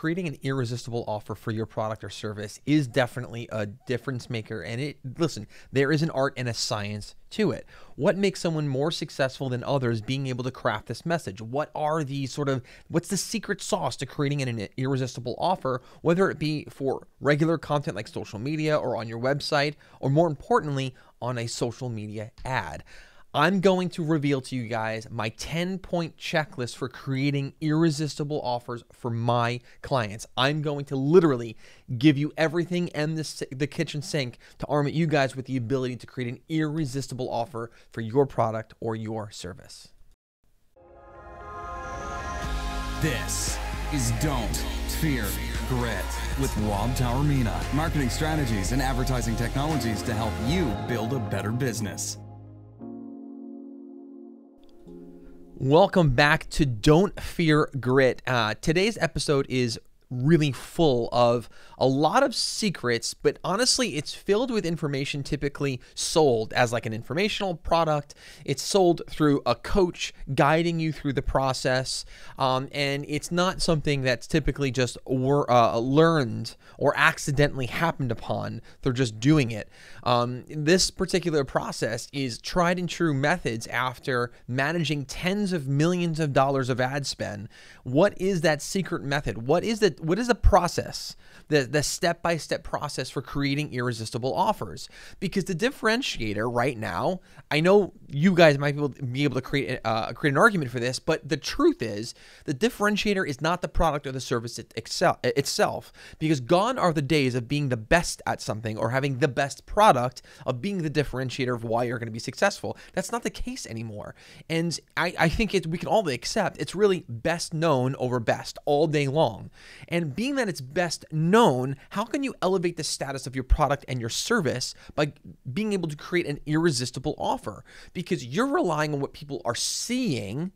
creating an irresistible offer for your product or service is definitely a difference maker. And it, listen, there is an art and a science to it. What makes someone more successful than others being able to craft this message? What are the sort of, what's the secret sauce to creating an irresistible offer, whether it be for regular content like social media or on your website, or more importantly, on a social media ad? I'm going to reveal to you guys my 10 point checklist for creating irresistible offers for my clients. I'm going to literally give you everything and the, the kitchen sink to arm you guys with the ability to create an irresistible offer for your product or your service. This is Don't Fear Grit with Rob Taormina. Marketing strategies and advertising technologies to help you build a better business. Welcome back to Don't Fear Grit. Uh, today's episode is really full of a lot of secrets, but honestly, it's filled with information typically sold as like an informational product. It's sold through a coach guiding you through the process, um, and it's not something that's typically just uh, learned or accidentally happened upon They're just doing it. Um, this particular process is tried and true methods after managing tens of millions of dollars of ad spend. What is that secret method? What is the what is the process? The the step by step process for creating irresistible offers. Because the differentiator right now, I know you guys might be able, be able to create uh, create an argument for this, but the truth is the differentiator is not the product or the service itself. Because gone are the days of being the best at something or having the best product of being the differentiator of why you're going to be successful. That's not the case anymore. And I, I think it, we can all accept it's really best known over best all day long. And being that it's best known, how can you elevate the status of your product and your service by being able to create an irresistible offer? Because you're relying on what people are seeing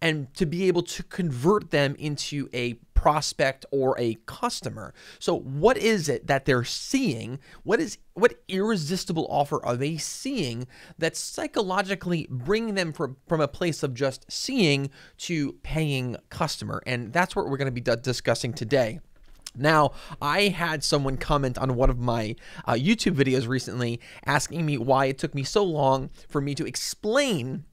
and to be able to convert them into a prospect or a customer. So what is it that they're seeing? What is what irresistible offer are they seeing that's psychologically bringing them from, from a place of just seeing to paying customer? And that's what we're going to be discussing today. Now, I had someone comment on one of my uh, YouTube videos recently asking me why it took me so long for me to explain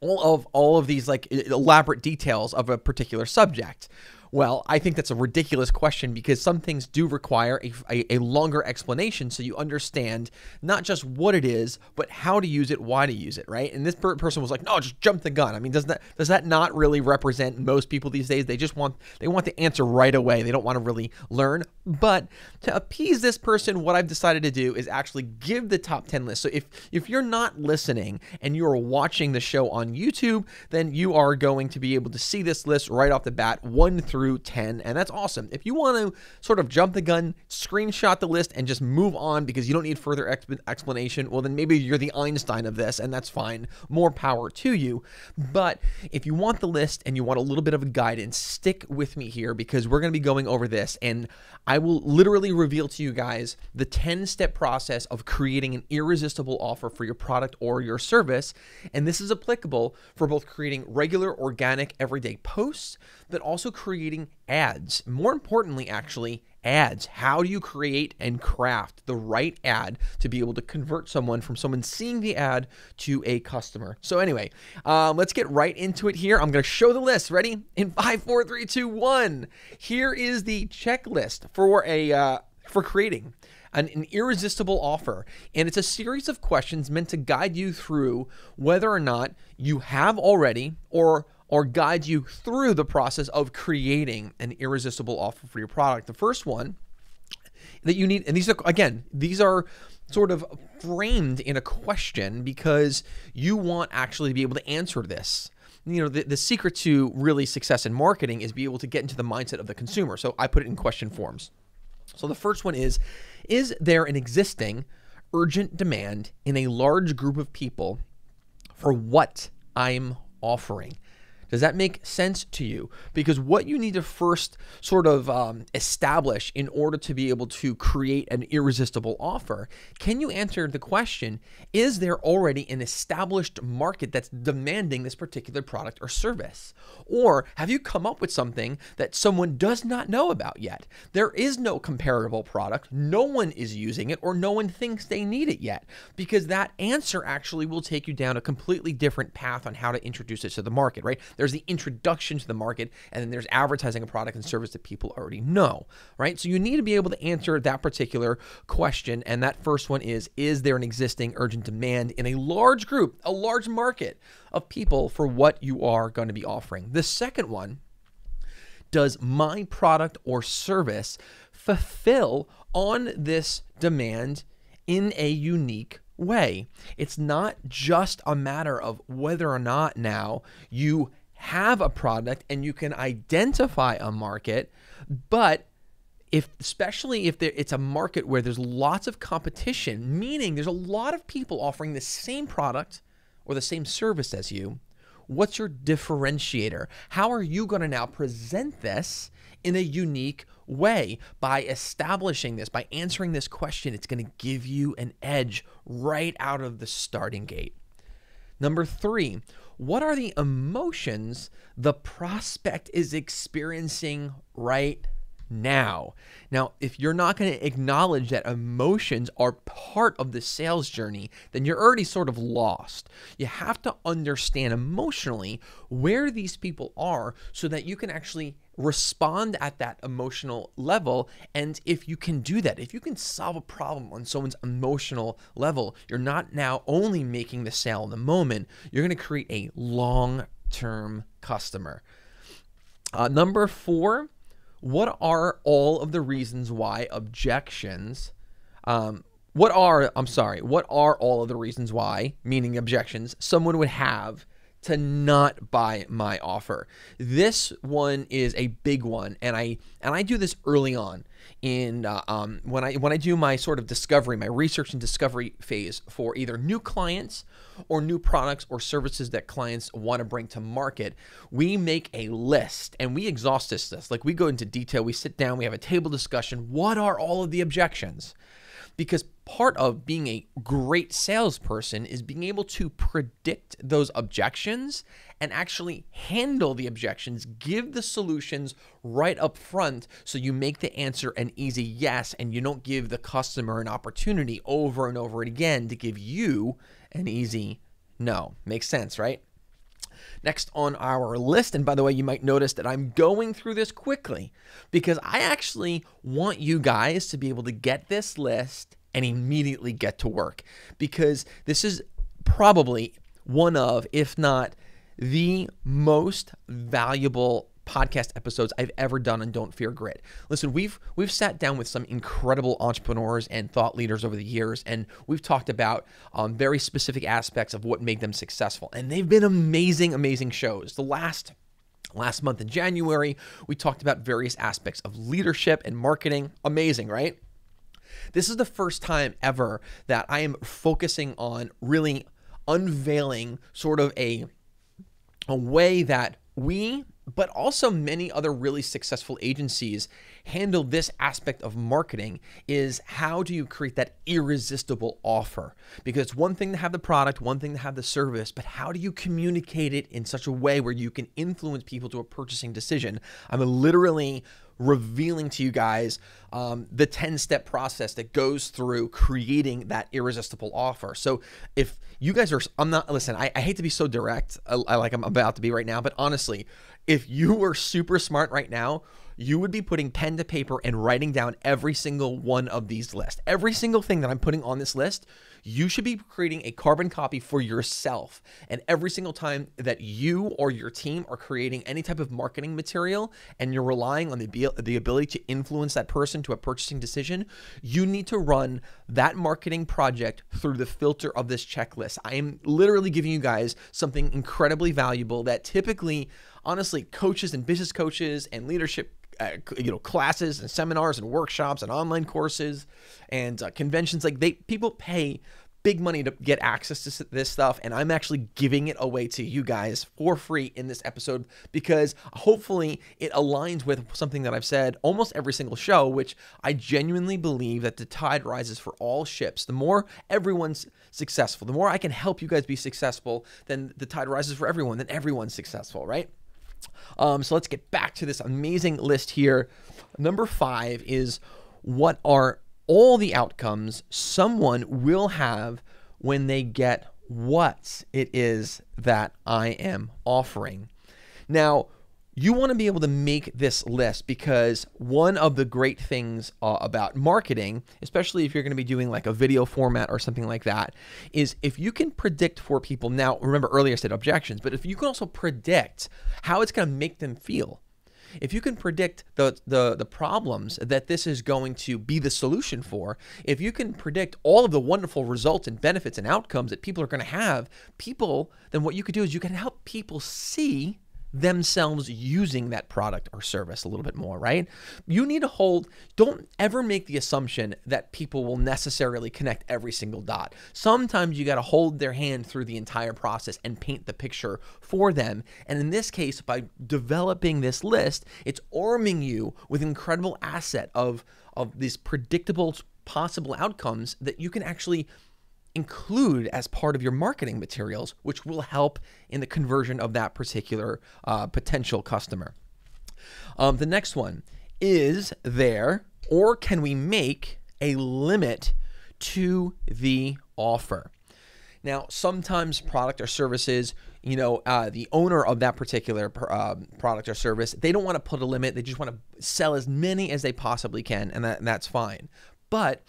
all of all of these like elaborate details of a particular subject. Well, I think that's a ridiculous question because some things do require a, a, a, longer explanation so you understand not just what it is, but how to use it, why to use it, right? And this per- person was like, "No, just jump the gun." I mean, does that does that not really represent most people these days? They just want they want the answer right away. They don't want to really learn. But to appease this person, what I've decided to do is actually give the top 10 list. So if if you're not listening and you're watching the show on YouTube, then you are going to be able to see this list right off the bat, 1 through through 10, and that's awesome. If you want to sort of jump the gun, screenshot the list, and just move on because you don't need further exp- explanation, well, then maybe you're the Einstein of this, and that's fine. More power to you. But if you want the list and you want a little bit of a guidance, stick with me here because we're going to be going over this, and I will literally reveal to you guys the 10 step process of creating an irresistible offer for your product or your service. And this is applicable for both creating regular, organic, everyday posts, but also creating ads. More importantly, actually, ads. How do you create and craft the right ad to be able to convert someone from someone seeing the ad to a customer? So, anyway, um, let's get right into it here. I'm going to show the list. Ready? In five, four, three, two, one. Here is the checklist for a uh, for creating an, an, irresistible offer. And it's a series of questions meant to guide you through whether or not you have already or or guide you through the process of creating an irresistible offer for your product. The first one that you need, and these are, again, these are sort of framed in a question because you want actually to be able to answer this. You know the, the secret to really success in marketing is be able to get into the mindset of the consumer. So i put it in question forms. So the first one is is there an existing urgent demand in a large group of people for what i'm offering Does that make sense to you? Because what you need to first sort of um, establish in order to be able to create an irresistible offer, can you answer the question is there already an established market that's demanding this particular product or service? Or have you come up with something that someone does not know about yet? There is no comparable product, no one is using it, or no one thinks they need it yet, because that answer actually will take you down a completely different path on how to introduce it to the market, right? The introduction to the market, and then there's advertising a product and service that people already know, right? So you need to be able to answer that particular question. And that first one is Is there an existing urgent demand in a large group, a large market of people for what you are going to be offering? The second one, does my product or service fulfill on this demand in a unique way? It's not just a matter of whether or not now you have a product and you can identify a market, but if especially if there, it's a market where there's lots of competition, meaning there's a lot of people offering the same product or the same service as you, what's your differentiator? How are you going to now present this in a unique way by establishing this, by answering this question? It's going to give you an edge right out of the starting gate. Number three, what are the emotions the prospect is experiencing right now? Now, if you're not going to acknowledge that emotions are part of the sales journey, then you're already sort of lost. You have to understand emotionally where these people are so that you can actually respond at that emotional level. And if you can do that, if you can solve a problem on someone's emotional level, you're not now only making the sale in the moment, you're going to create a long term customer. Uh, number four, what are all of the reasons why objections? Um, what are, I'm sorry, what are all of the reasons why, meaning objections, someone would have to not buy my offer. This one is a big one, and I and I do this early on in uh, um, when I when I do my sort of discovery, my research and discovery phase for either new clients or new products or services that clients want to bring to market. We make a list and we exhaust this list. Like we go into detail, we sit down, we have a table discussion. What are all of the objections? Because part of being a great salesperson is being able to predict those objections and actually handle the objections, give the solutions right up front so you make the answer an easy yes and you don't give the customer an opportunity over and over again to give you an easy no. Makes sense, right? Next on our list, and by the way, you might notice that I'm going through this quickly because I actually want you guys to be able to get this list and immediately get to work because this is probably one of, if not the most valuable podcast episodes I've ever done on Don't Fear Grit. Listen, we've we've sat down with some incredible entrepreneurs and thought leaders over the years, and we've talked about um, very specific aspects of what made them successful, and they've been amazing, amazing shows. The last last month in January, we talked about various aspects of leadership and marketing. Amazing, right? This is the first time ever that I am focusing on really unveiling sort of a a way that we but also many other really successful agencies handle this aspect of marketing is how do you create that irresistible offer because it's one thing to have the product one thing to have the service but how do you communicate it in such a way where you can influence people to a purchasing decision i'm literally revealing to you guys um, the 10 step process that goes through creating that irresistible offer. So if you guys are, I'm not, listen, I, I hate to be so direct, I, I like I'm about to be right now, but honestly, if you were super smart right now, you would be putting pen to paper and writing down every single one of these lists. Every single thing that I'm putting on this list, you should be creating a carbon copy for yourself. And every single time that you or your team are creating any type of marketing material and you're relying on the, the ability to influence that person to a purchasing decision, you need to run that marketing project through the filter of this checklist. I am literally giving you guys something incredibly valuable that typically, honestly, coaches and business coaches and leadership uh, you know classes and seminars and workshops and online courses and uh, conventions like they people pay big money to get access to this stuff, and I'm actually giving it away to you guys for free in this episode because hopefully it aligns with something that I've said almost every single show, which I genuinely believe that the tide rises for all ships. The more everyone's successful, the more I can help you guys be successful, then the tide rises for everyone, then everyone's successful, right? Um, so let's get back to this amazing list here. Number five is what are all the outcomes someone will have when they get what it is that I am offering. Now, you want to be able to make this list because one of the great things uh, about marketing, especially if you're going to be doing like a video format or something like that, is if you can predict for people. Now, remember earlier I said objections, but if you can also predict how it's going to make them feel, if you can predict the, the the problems that this is going to be the solution for, if you can predict all of the wonderful results and benefits and outcomes that people are going to have, people, then what you could do is you can help people see themselves using that product or service a little bit more, right? You need to hold, don't ever make the assumption that people will necessarily connect every single dot. Sometimes you got to hold their hand through the entire process and paint the picture for them. And in this case, by developing this list, it's arming you with incredible asset of, of these predictable possible outcomes that you can actually include as part of your marketing materials, which will help in the conversion of that particular uh, potential customer. Um, the next one is there or can we make a limit to the offer? Now, sometimes product or services, you know, uh, the owner of that particular uh, product or service, they don't want to put a limit. They just want to sell as many as they possibly can, and, that, and that's fine. But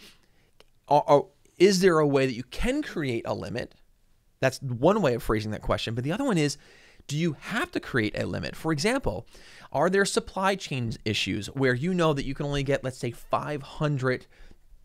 are, is there a way that you can create a limit? That's one way of phrasing that question. But the other one is, do you have to create a limit? For example, are there supply chain issues where you know that you can only get, let's say, 500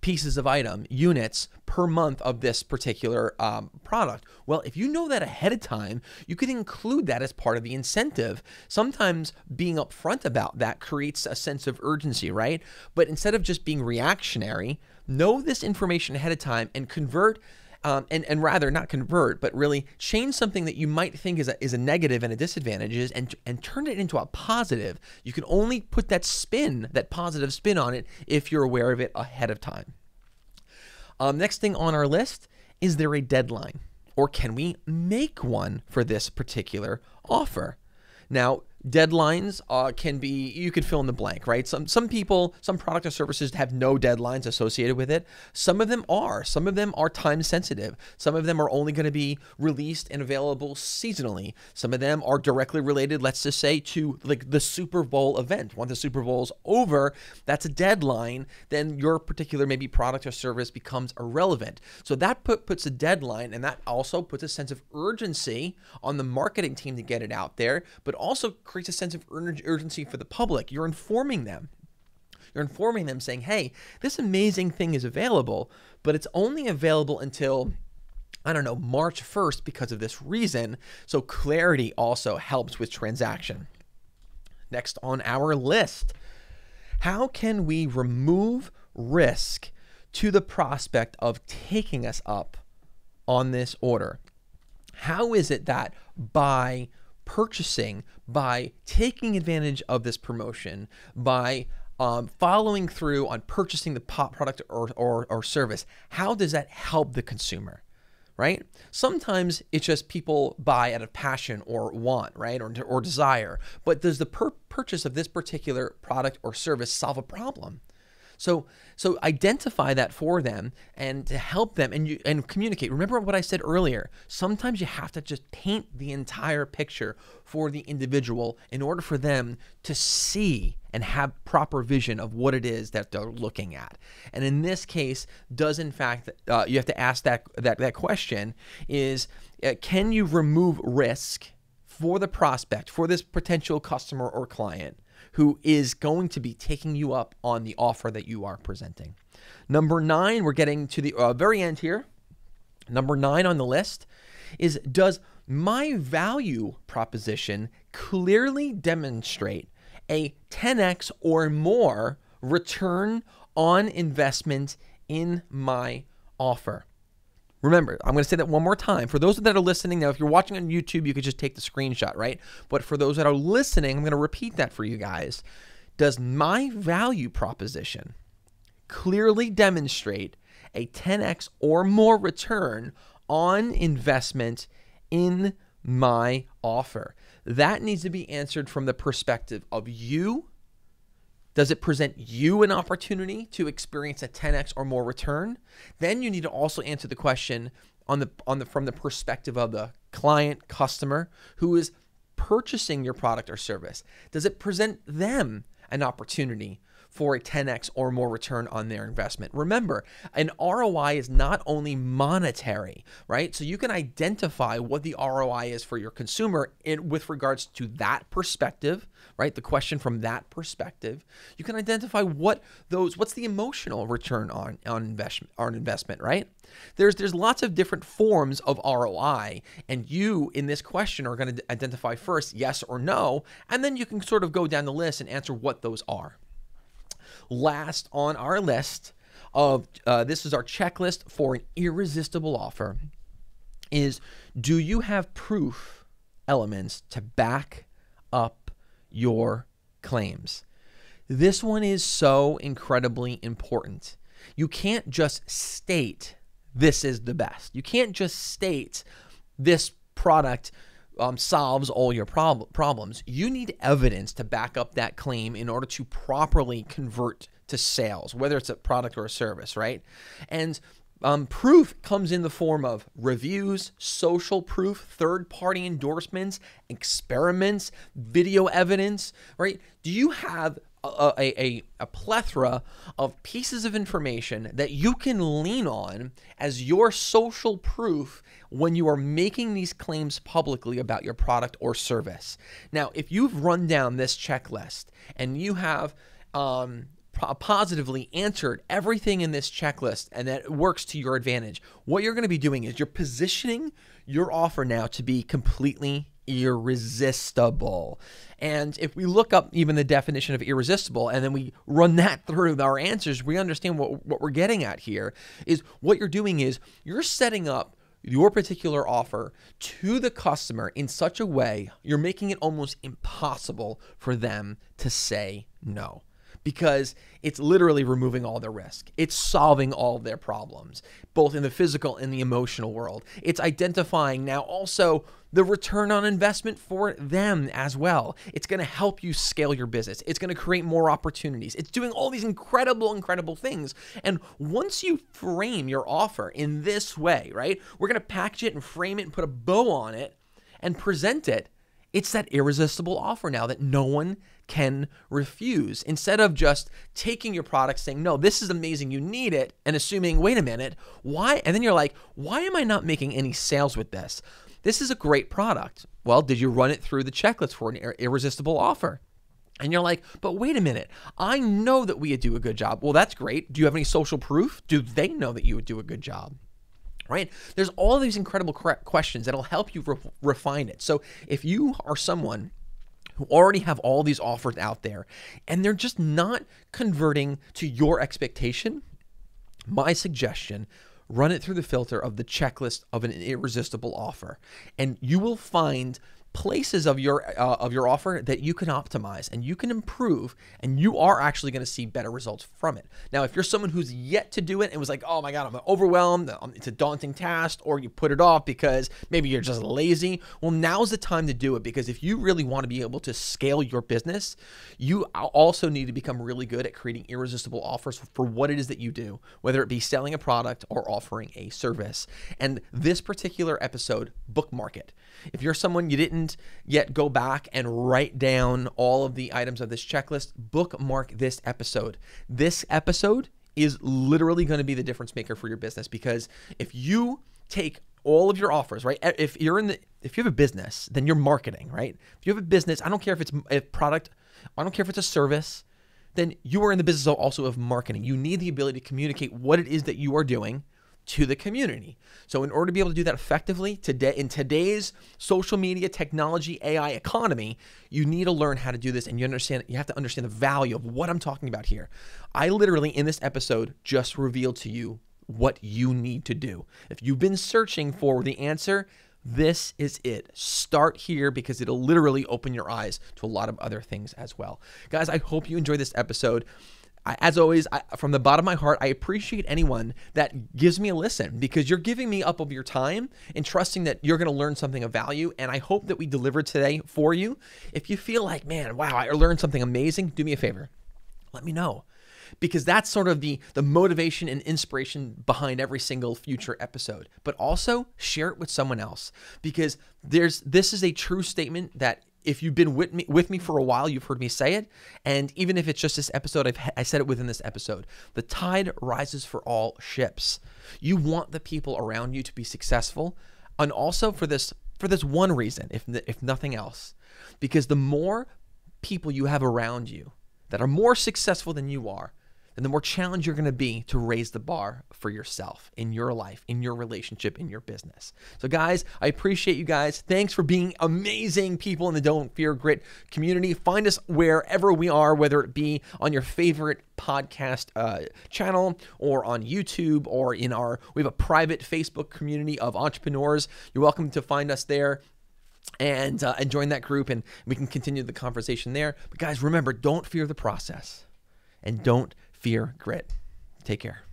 pieces of item units per month of this particular um, product. Well, if you know that ahead of time, you could include that as part of the incentive. Sometimes being upfront about that creates a sense of urgency, right? But instead of just being reactionary, know this information ahead of time and convert um, and, and rather not convert, but really change something that you might think is a, is a negative and a disadvantage and, and turn it into a positive. You can only put that spin, that positive spin on it, if you're aware of it ahead of time. Um, next thing on our list is there a deadline? Or can we make one for this particular offer? Now, deadlines uh, can be you can fill in the blank right? Some some people some product or services have no deadlines associated with it. Some of them are. Some of them are time sensitive. Some of them are only going to be released and available seasonally. Some of them are directly related let's just say to like the super bowl event. Once the super bowl's over that's a deadline then your particular maybe product or service becomes irrelevant. So that put, puts a deadline and that also puts a sense of urgency on the marketing team to get it out there but also creates a sense of urgency for the public. You're informing them. You're informing them saying, hey, this amazing thing is available, but it's only available until I don't know, March 1st because of this reason. So clarity also helps with transaction. Next on our list, how can we remove risk to the prospect of taking us up on this order? How is it that by purchasing by taking advantage of this promotion, by um, following through on purchasing the product or, or, or service, how does that help the consumer? Right? Sometimes it's just people buy out of passion or want, right? Or, or desire. But does the purchase of this particular product or service solve a problem? So so identify that for them and to help them and you and communicate. Remember what I said earlier. Sometimes you have to just paint the entire picture for the individual in order for them to see and have proper vision of what it is that they're looking at. And in this case, does in fact uh, you have to ask that that that question is uh, can you remove risk for the prospect for this potential customer or client? Who is going to be taking you up on the offer that you are presenting. Number nine, we're getting to the uh, very end here. Number nine on the list is Does my value proposition clearly demonstrate a 10x or more return on investment in my offer? Remember, I'm going to say that one more time. For those that are listening, now, if you're watching on YouTube, you could just take the screenshot, right? But for those that are listening, I'm going to repeat that for you guys. Does my value proposition clearly demonstrate a 10x or more return on investment in my offer? That needs to be answered from the perspective of you does it present you an opportunity to experience a 10x or more return? Then you need to also answer the question on the on the from the perspective of the client customer who is purchasing your product or service. Does it present them an opportunity for a 10x or more return on their investment. Remember, an ROI is not only monetary, right? So you can identify what the ROI is for your consumer in, with regards to that perspective, right? The question from that perspective. You can identify what those what's the emotional return on on investment on investment, right? There's there's lots of different forms of ROI and you in this question are going to identify first yes or no, and then you can sort of go down the list and answer what those are. Last on our list of uh, this is our checklist for an irresistible offer is do you have proof elements to back up your claims? This one is so incredibly important. You can't just state this is the best. You can't just state this product um, solves all your prob- problems. You need evidence to back up that claim in order to properly convert to sales, whether it's a product or a service, right? And um, proof comes in the form of reviews, social proof, third party endorsements, experiments, video evidence, right? Do you have a, a, a, plethora of pieces of information that you can lean on as your social proof when you are making these claims publicly about your product or service. Now, if you've run down this checklist and you have um, positively answered everything in this checklist and that works to your advantage, what you're going to be doing is you're positioning your offer now to be completely irresistible. And if we look up even the definition of irresistible and then we run that through our answers, we understand what, what we're getting at here is what you're doing is you're setting up your particular offer to the customer in such a way you're making it almost impossible for them to say no because it's literally removing all their risk. It's solving all their problems, both in the physical and the emotional world. It's identifying now also the return on investment for them as well. It's going to help you scale your business. It's going to create more opportunities. It's doing all these incredible, incredible things. And once you frame your offer in this way, right, we're going to package it and frame it and put a bow on it and present it. It's that irresistible offer now that no one can refuse. Instead of just taking your product saying, no, this is amazing, you need it, and assuming, wait a minute, why? And then you're like, why am I not making any sales with this? This is a great product. Well, did you run it through the checklist for an irresistible offer? And you're like, but wait a minute. I know that we do a good job. Well, that's great. Do you have any social proof? Do they know that you would do a good job? Right? There's all these incredible questions that'll help you re- refine it. So if you are someone who already have all these offers out there and they're just not converting to your expectation, my suggestion run it through the filter of the checklist of an irresistible offer. And you will find places of your uh, of your offer that you can optimize and you can improve and you are actually going to see better results from it. Now, if you're someone who's yet to do it and was like, "Oh my god, I'm overwhelmed, um, it's a daunting task," or you put it off because maybe you're just lazy, well, now's the time to do it because if you really want to be able to scale your business, you also need to become really good at creating irresistible offers for what it is that you do, whether it be selling a product or offering a service. And this particular episode, bookmark it. If you're someone you didn't yet go back and write down all of the items of this checklist, bookmark this episode. This episode is literally going to be the difference maker for your business because if you take all of your offers, right? If you're in the if you have a business, then you're marketing, right? If you have a business, I don't care if it's a product, I don't care if it's a service, then you are in the business also of marketing. You need the ability to communicate what it is that you are doing to the community. So in order to be able to do that effectively today in today's social media technology AI economy, you need to learn how to do this and you understand you have to understand the value of what I'm talking about here. I literally in this episode just revealed to you what you need to do. If you've been searching for the answer, this is it. Start here because it'll literally open your eyes to a lot of other things as well. Guys, I hope you enjoyed this episode. I, as always, I, from the bottom of my heart, I appreciate anyone that gives me a listen because you're giving me up of your time and trusting that you're going to learn something of value. And I hope that we delivered today for you. If you feel like, man, wow, I learned something amazing, do me a favor. Let me know because that's sort of the the motivation and inspiration behind every single future episode but also share it with someone else because there's this is a true statement that if you've been with me with me for a while you've heard me say it. And even if it's just this episode I've, i said it within this episode the tide rises for all ships. You want the people around you to be successful and also for this for this one reason if if nothing else because the more people you have around you that are more successful than you are then the more challenged you're going to be to raise the bar for yourself in your life, in your relationship, in your business. So, guys, I appreciate you guys. Thanks for being amazing people in the Don't Fear Grit community. Find us wherever we are, whether it be on your favorite podcast uh, channel or on YouTube or in our, we have a private Facebook community of entrepreneurs. You're welcome to find us there and uh, and join that group and we can continue the conversation there but guys remember don't fear the process and don't fear grit. Take care.